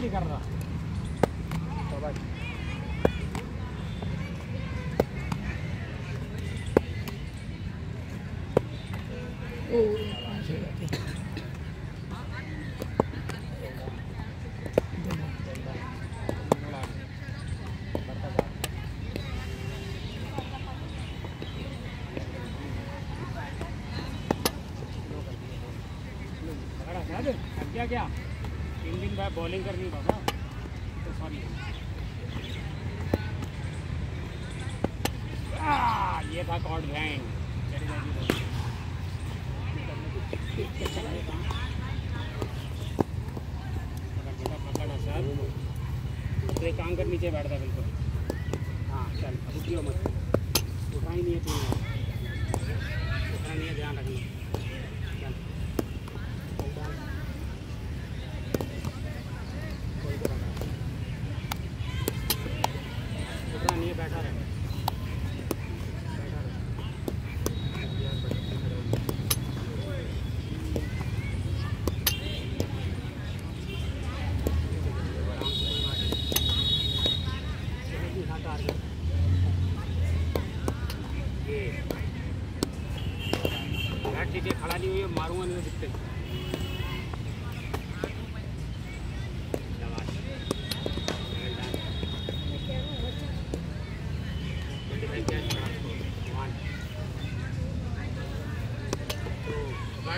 नहीं कर रहा तो बस क्या क्या तीन दिन बाद बॉलिंग करनी बाबा तो सॉरी ये था कॉर्ड सर तो एक काम कर नीचे बैठता बिल्कुल ये खड़ा नहीं हुई मारूँगा नहीं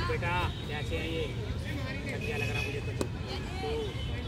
बेटा कैसे है। ये लग रहा मुझे तो